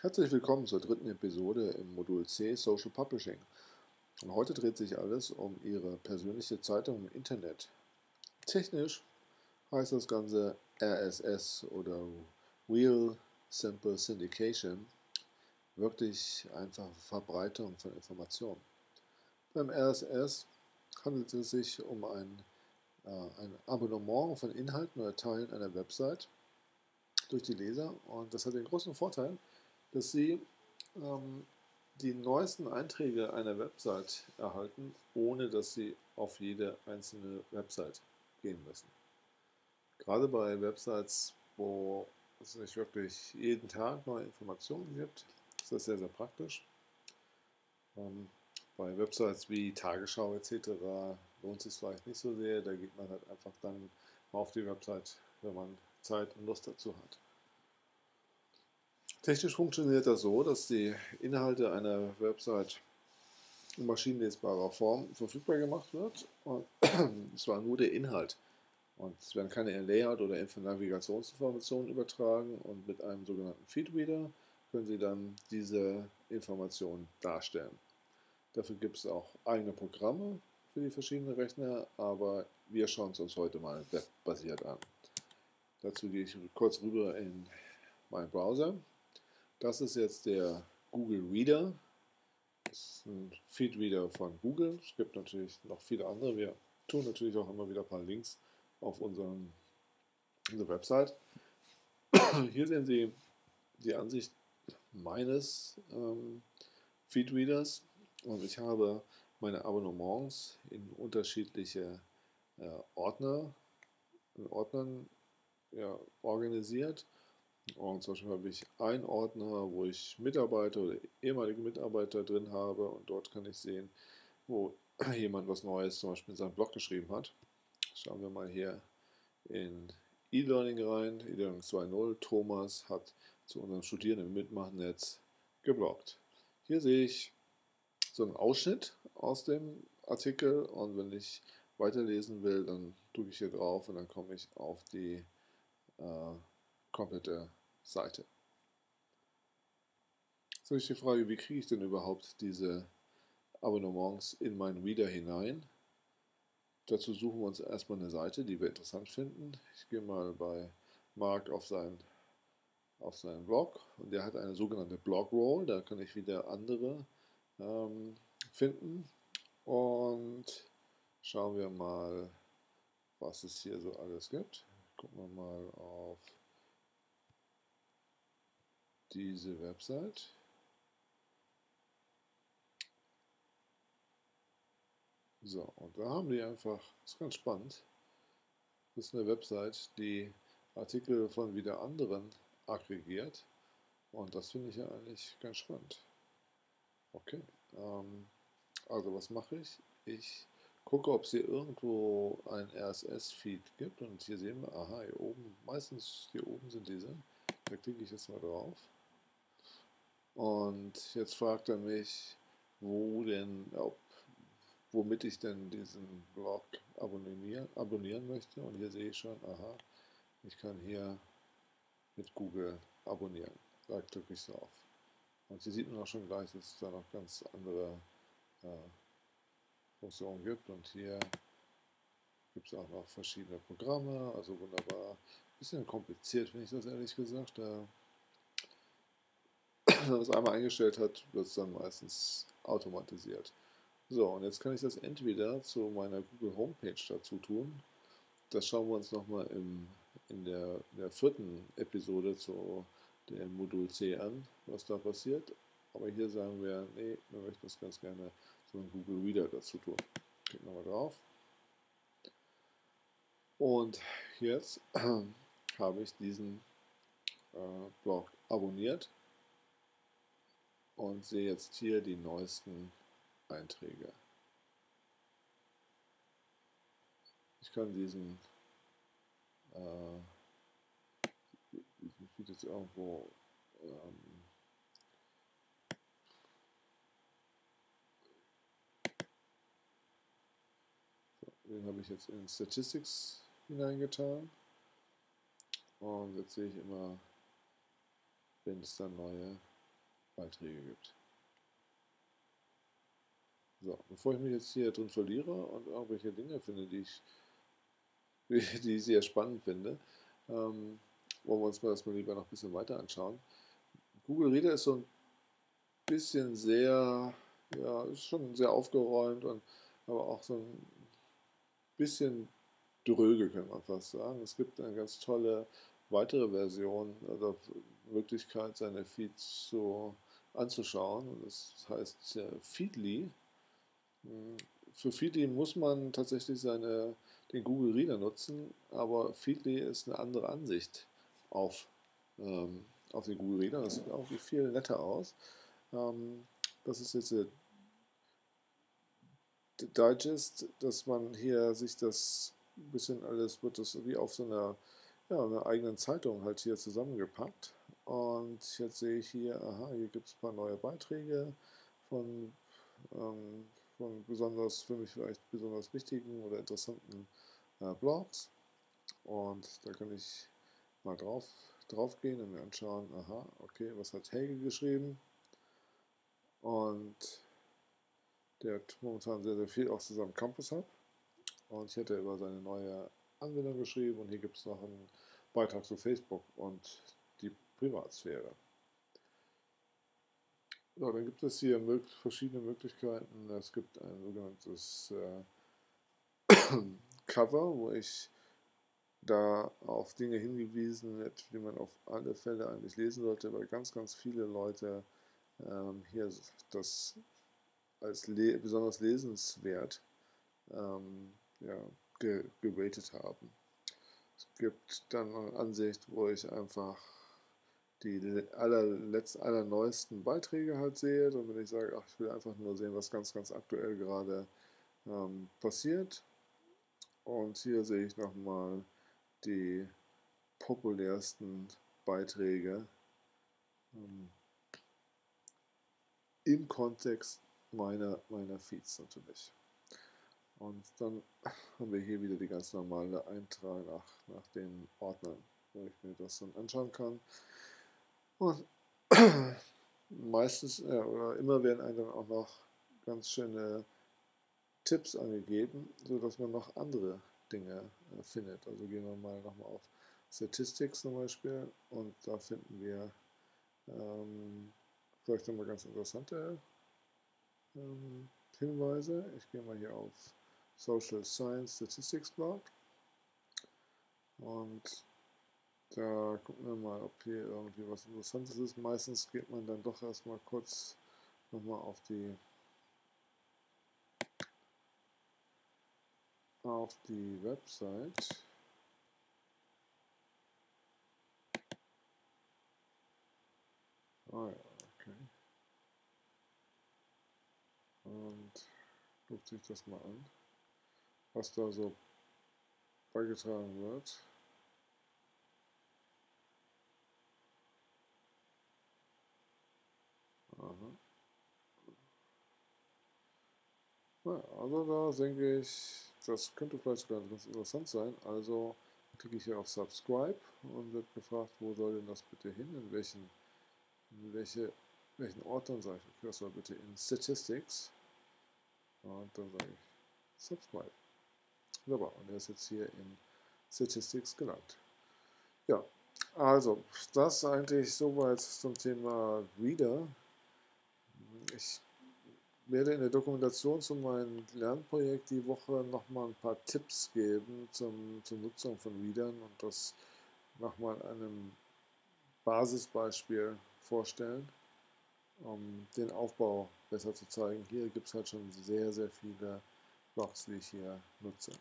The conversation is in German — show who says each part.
Speaker 1: Herzlich willkommen zur dritten Episode im Modul C Social Publishing. Und heute dreht sich alles um Ihre persönliche Zeitung im Internet. Technisch heißt das Ganze RSS oder Real Simple Syndication, wirklich einfache Verbreitung von Informationen. Beim RSS handelt es sich um ein, äh, ein Abonnement von Inhalten oder Teilen einer Website durch die Leser und das hat den großen Vorteil, dass Sie ähm, die neuesten Einträge einer Website erhalten, ohne dass Sie auf jede einzelne Website gehen müssen. Gerade bei Websites, wo es nicht wirklich jeden Tag neue Informationen gibt, ist das sehr, sehr praktisch. Ähm, bei Websites wie Tagesschau etc. lohnt es sich vielleicht nicht so sehr. Da geht man halt einfach dann auf die Website, wenn man Zeit und Lust dazu hat. Technisch funktioniert das so, dass die Inhalte einer Website in maschinenlesbarer Form verfügbar gemacht wird. Und zwar nur der Inhalt. Und es werden keine Layout oder Navigationsinformationen übertragen und mit einem sogenannten Feedreader können Sie dann diese Informationen darstellen. Dafür gibt es auch eigene Programme für die verschiedenen Rechner, aber wir schauen es uns heute mal webbasiert an. Dazu gehe ich kurz rüber in meinen Browser. Das ist jetzt der Google Reader. Das ist ein Feedreader von Google. Es gibt natürlich noch viele andere. Wir tun natürlich auch immer wieder ein paar Links auf unseren, unsere Website. Hier sehen Sie die Ansicht meines ähm, Feedreaders und ich habe meine Abonnements in unterschiedliche äh, Ordner, in Ordnern ja, organisiert und zum Beispiel habe ich einen Ordner, wo ich Mitarbeiter oder ehemalige Mitarbeiter drin habe und dort kann ich sehen, wo jemand was Neues zum Beispiel in seinem Blog geschrieben hat. Schauen wir mal hier in E-Learning rein, E-Learning 2.0. Thomas hat zu unserem Studierenden im Mitmachennetz gebloggt. Hier sehe ich so einen Ausschnitt aus dem Artikel und wenn ich weiterlesen will, dann drücke ich hier drauf und dann komme ich auf die äh, komplette Seite. So ist die Frage, wie kriege ich denn überhaupt diese Abonnements in meinen Reader hinein? Dazu suchen wir uns erstmal eine Seite, die wir interessant finden. Ich gehe mal bei Mark auf seinen, auf seinen Blog und der hat eine sogenannte Blogroll, da kann ich wieder andere ähm, finden. Und schauen wir mal, was es hier so alles gibt. Gucken wir mal auf diese Website. So, und da haben die einfach, das ist ganz spannend, das ist eine Website, die Artikel von wieder anderen aggregiert und das finde ich ja eigentlich ganz spannend. Okay, ähm, also was mache ich? Ich gucke, ob es hier irgendwo ein RSS-Feed gibt und hier sehen wir, aha, hier oben, meistens hier oben sind diese, da klicke ich jetzt mal drauf. Und jetzt fragt er mich, wo denn, ob, womit ich denn diesen Blog abonnieren, abonnieren möchte. Und hier sehe ich schon, aha, ich kann hier mit Google abonnieren. Da drücke ich drauf. Und hier sieht man auch schon gleich, dass es da noch ganz andere äh, Funktionen gibt. Und hier gibt es auch noch verschiedene Programme, also wunderbar. Bisschen kompliziert, finde ich das ehrlich gesagt. Da es einmal eingestellt hat, wird es dann meistens automatisiert. So, und jetzt kann ich das entweder zu meiner Google Homepage dazu tun. Das schauen wir uns nochmal in der, der vierten Episode zu dem Modul C an, was da passiert. Aber hier sagen wir, nee, wir möchten das ganz gerne zu einem Google Reader dazu tun. Klicken wir mal drauf. Und jetzt habe ich diesen äh, Blog abonniert und sehe jetzt hier die neuesten Einträge. Ich kann diesen, äh, Feed jetzt irgendwo ähm, den habe ich jetzt in Statistics hineingetan und jetzt sehe ich immer, wenn es dann neue Beiträge gibt. So, bevor ich mich jetzt hier drin verliere und irgendwelche Dinge finde, die ich, die ich sehr spannend finde, ähm, wollen wir uns mal das mal lieber noch ein bisschen weiter anschauen. Google Reader ist so ein bisschen sehr, ja, ist schon sehr aufgeräumt und aber auch so ein bisschen dröge, kann man fast sagen. Es gibt eine ganz tolle weitere Version oder Möglichkeit, seine Feeds so anzuschauen. Das heißt äh, Feedly. Hm, für Feedly muss man tatsächlich seine, den Google Reader nutzen, aber Feedly ist eine andere Ansicht auf, ähm, auf den Google Reader. Das sieht auch viel netter aus. Ähm, das ist jetzt der Digest, dass man hier sich das bisschen alles, wird das wie auf so einer, ja, einer eigenen Zeitung halt hier zusammengepackt. Und jetzt sehe ich hier, aha, hier gibt es ein paar neue Beiträge von, ähm, von besonders, für mich vielleicht besonders wichtigen oder interessanten äh, Blogs. Und da kann ich mal drauf, drauf gehen und mir anschauen, aha, okay, was hat Helge geschrieben? Und der hat momentan sehr, sehr viel auch zu seinem Campus Hub. Und ich hätte über seine neue Anwendung geschrieben und hier gibt es noch einen Beitrag zu Facebook und die Privatsphäre. So, dann gibt es hier verschiedene Möglichkeiten. Es gibt ein sogenanntes äh, Cover, wo ich da auf Dinge hingewiesen wird, die man auf alle Fälle eigentlich lesen sollte, weil ganz, ganz viele Leute ähm, hier das als le besonders lesenswert ähm, ja, ge geratet haben. Es gibt dann eine Ansicht, wo ich einfach die allerletzten, allerneuesten Beiträge halt sehe und wenn ich sage, ach, ich will einfach nur sehen, was ganz, ganz aktuell gerade ähm, passiert. Und hier sehe ich nochmal die populärsten Beiträge ähm, im Kontext meiner, meiner Feeds natürlich. Und dann haben wir hier wieder die ganz normale Eintrag nach, nach den Ordnern, wo ich mir das dann anschauen kann. Und meistens ja, oder immer werden einem dann auch noch ganz schöne Tipps angegeben, sodass man noch andere Dinge äh, findet. Also gehen wir mal nochmal auf Statistics zum Beispiel und da finden wir ähm, vielleicht nochmal ganz interessante ähm, Hinweise. Ich gehe mal hier auf Social Science Statistics Blog und da gucken wir mal, ob hier irgendwie was Interessantes ist. Meistens geht man dann doch erstmal kurz nochmal auf die auf die Website. Ah ja, okay. Und guckt sich das mal an, was da so beigetragen wird. Aha. Ja, also da denke ich, das könnte vielleicht sogar ganz interessant sein. Also klicke ich hier auf Subscribe und wird gefragt, wo soll denn das bitte hin, in welchen, in welche, welchen Ort dann sage ich, okay, das soll bitte in Statistics. Und dann sage ich Subscribe. Wunderbar, und er ist jetzt hier in Statistics gelangt. Ja, also, das eigentlich soweit zum Thema Reader. Ich werde in der Dokumentation zu meinem Lernprojekt die Woche nochmal ein paar Tipps geben zum, zur Nutzung von Readern und das nochmal einem Basisbeispiel vorstellen, um den Aufbau besser zu zeigen. Hier gibt es halt schon sehr, sehr viele Blogs, die ich hier nutze.